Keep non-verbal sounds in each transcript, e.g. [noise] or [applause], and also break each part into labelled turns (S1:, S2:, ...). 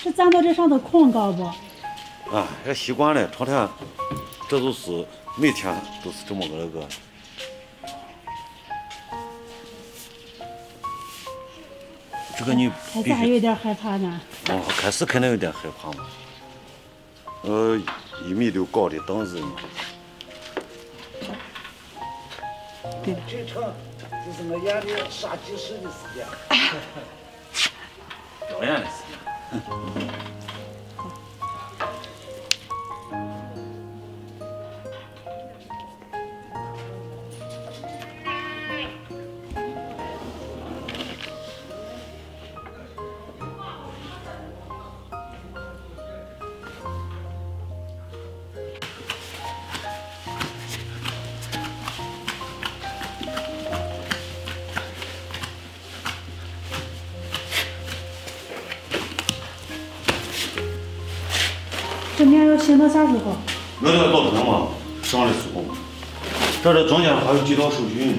S1: 这咱到这上头空高不？
S2: 啊，也习惯了。朝天，这都是每天都是这么个那个。这个你
S1: 开始还有点害怕呢。
S2: 哦，开始肯定有点害怕嘛。呃，一米六高的凳子。
S3: 对。这车就是我演的杀鸡时的时间。
S2: 表演的 Mm-hmm. [laughs]
S1: 这面要醒到啥时候？
S2: 明天早晨嘛，上的时候。这这中间还有几道手续呢。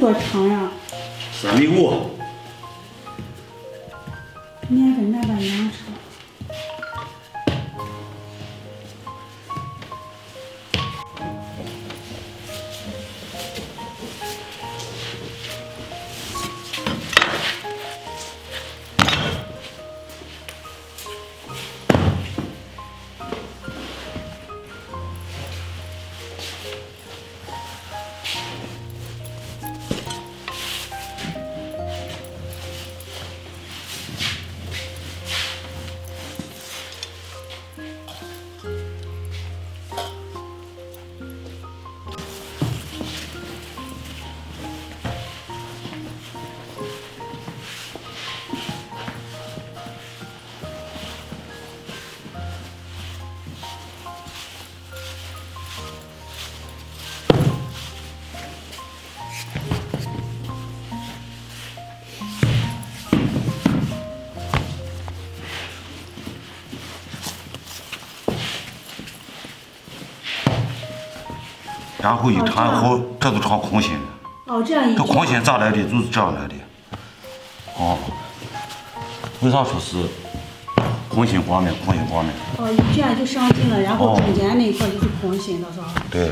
S1: 多长呀？
S2: 三米五。
S1: 面跟那边一样长。
S2: 然后一穿后，这都成空心了。
S1: 哦，这样一。
S2: 这空心咋来的？就是这样来的。哦，为啥说是空心挂面？空心挂面。
S1: 哦，一卷就上劲了，然后中间那一块就是空心的，是吧？
S2: 对。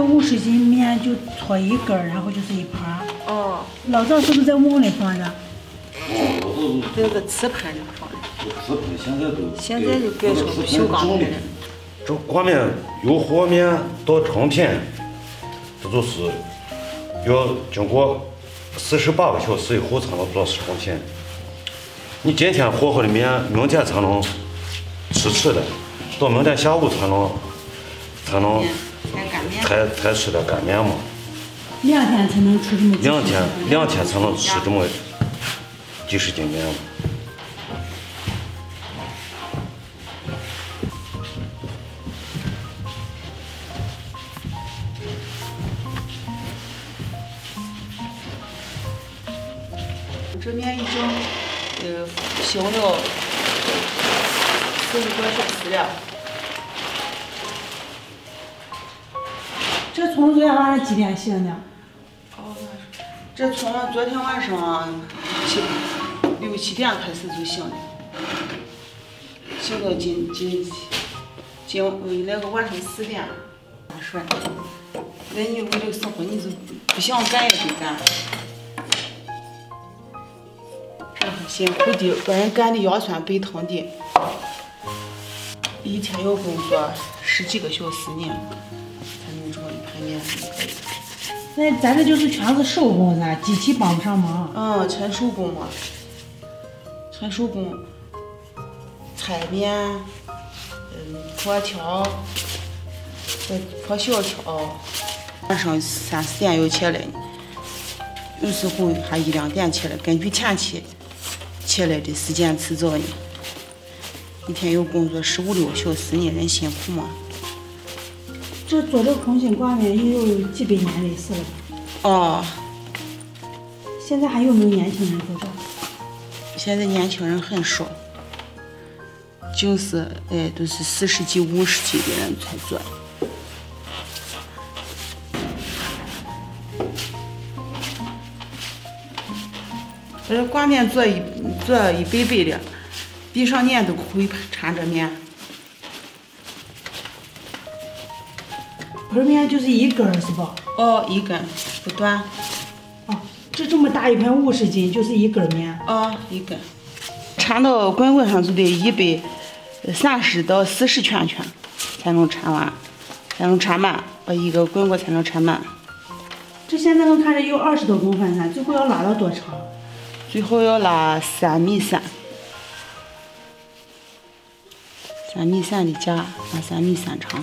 S1: 这五十斤面就搓一根儿，然后就是一盘儿。
S4: 哦，
S1: 老早是不是在瓮里放着？
S2: 哦，
S4: 这个瓷盘里放的。
S2: 瓷盘现在都
S4: 现在就改成锈钢的了。
S2: 这刮面由和面到成品，这就是要经过四十八个小时以后才能做成品。你今天和好的面，明天才能吃吃的，到明天下午才能才能。才才吃的干面嘛，
S1: 两天才能出这么
S2: 两天两天才能吃这么几十斤面嘛。
S4: 这面已经呃行了四十多小时了。
S1: 这从昨天晚上几点醒的？
S4: 哦，这从昨天晚上七六七点开始就醒的，醒到今今今那个晚上四点。说，那你为了生活，你就不想干也得干。这辛苦的，把人干的腰酸背疼的，一天要工作十几个小时呢，
S1: 那咱这就是全是手工噻，机器帮不上忙。
S4: 嗯，纯手工嘛，纯手工，彩面，嗯，破条，再破小条。晚上三四点又起来，有时候还一两点起来，根据天气起来的时间迟早呢。一天要工作十五六个小时呢，人辛苦嘛。
S1: 这做这个空心挂面也有几百年历史了吧？
S4: 哦，
S1: 现在还有没有年轻人做这？
S4: 现在年轻人很少，就是哎，都是四十几、五十几的人才做。这挂面做一做一杯杯的，闭上眼都会缠着面。
S1: 盆面就是一根儿是吧？
S4: 哦，一根不断。
S1: 哦，这这么大一盆五十斤就是一根面。
S4: 哦，一根。缠到棍棍上就得一百三十到四十圈圈才能缠完，才能缠满，把，一个棍棍才能缠满。
S1: 这现在能看着有二十多公分噻，最后要拉到多长？
S4: 最后要拉三米三，三米三的架，拉三米三长。